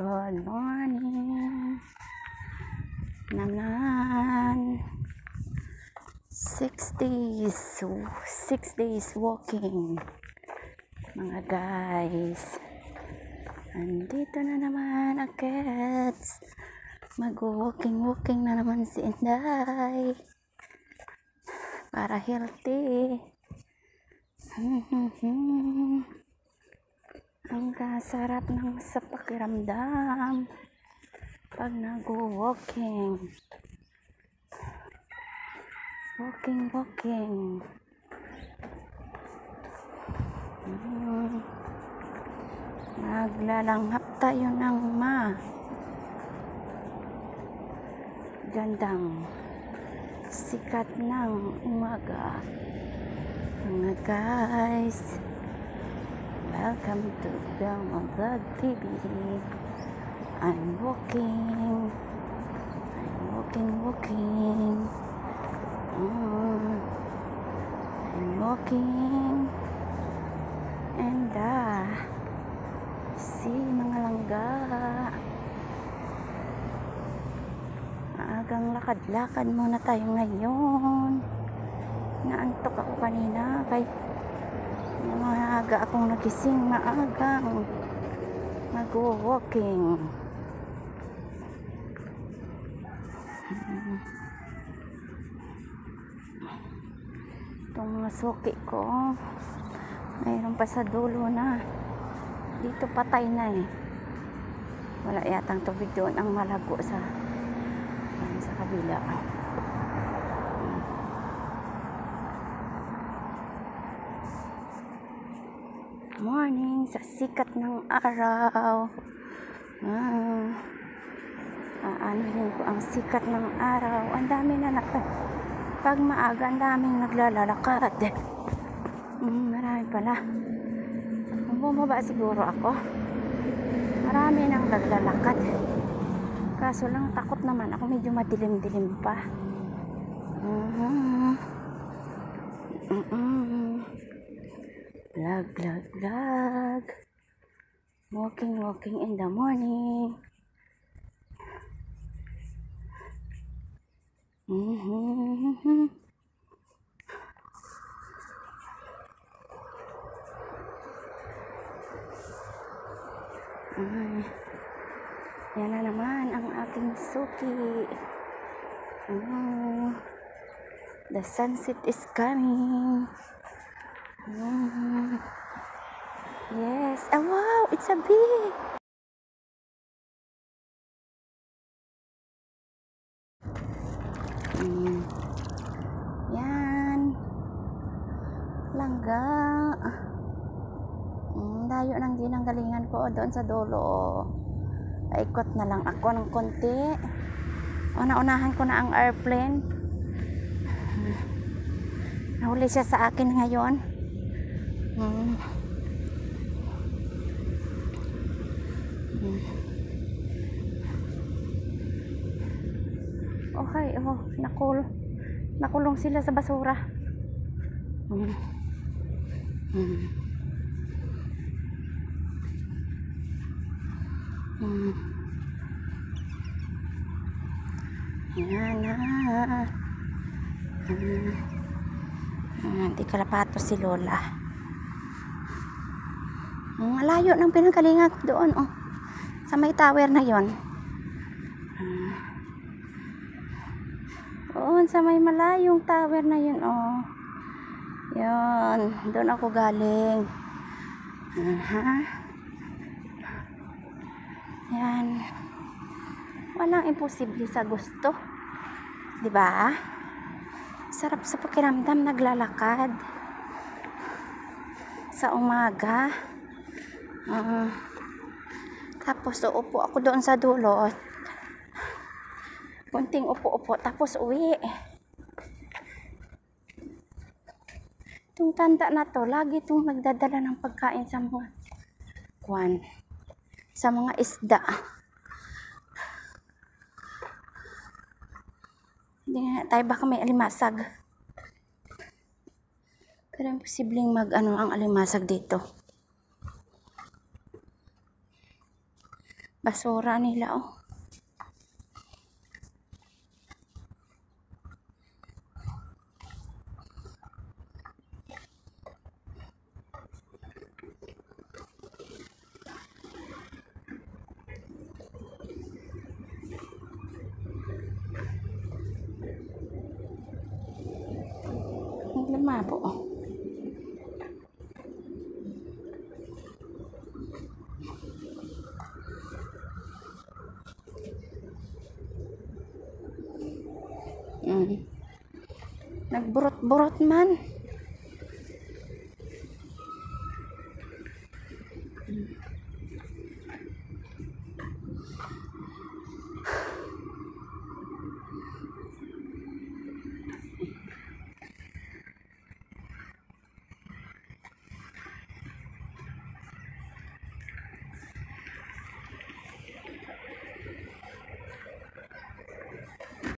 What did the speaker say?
Good morning. Naman. Six days. Six days walking. Mga guys. Andito na naman ang cats. Mag-walking-walking na naman si Inday. Para healthy. Ang kasarap ng sa pakiramdam pag nag-walking. Walking, walking. Mm. Naglalanghap tayo ng ma. Gandang sikat ng umaga. Mga guys. Welcome to Belma Vlog TV. I'm walking. I'm walking, walking. Mm. I'm walking. And ah, see mga langga. Maagang lakad-lakad muna tayo ngayon. Naantok ako kanina kay maaga akong nagising maagang mag-walking. Itong mga ko, mayroon pa sa dulo na. Dito patay na eh. Wala yatang tubig doon ang malago sa sa kabila. Morning sa sikat ng araw. Ah, aanuhin ko ang sikat ng araw. Ang dami na naka pag maaga, ang daming naglalalakad. Mm, marami pala. Bumaba siguro ako, marami nang naglalakad. Kaso lang takot naman ako medyo madilim-dilim pa. Mhm. Mm-mm. Vlog, vlog, vlog. Walking, walking in the morning. Mhm. Ay. Yan na naman ang aking suki. Oh, the sunset is coming. Mm. Yes. Oh, wow, it's a bee. Mm. Yan. Langga. Mm, layo ng ginanggalingan ko doon sa dulo. Ikot na lang ako ng konti. Una-unahan ko na ang airplane. Nahuli siya sa akin ngayon. Hmm. Hmm. Okay, oh, nakul nakulong sila sa basura. Hmm. Hmm. Hmm. Yan na. Hmm. Hmm, si Lola. Hmm, layo ng pinagalingan ko doon, oh. Sa may tower na yon. Hmm. Doon sa may malayong tower na yun, oh. Yun, doon ako galing. Aha. Yan. Walang imposible sa gusto. 'Di ba? Sarap sa pakiramdam naglalakad. Sa umaga. Uh, tapos uupo ako doon sa dulo. Kunting upo-upo tapos uwi. Itong tanda na to, lagi itong nagdadala ng pagkain sa mga kwan, sa mga isda. Hindi nga tayo baka may alimasag. Pero imposibleng mag ano ang alimasag dito. Basura nila, oh. Ang lumabo, oh. Yan. Nagburot-burot man. Mm.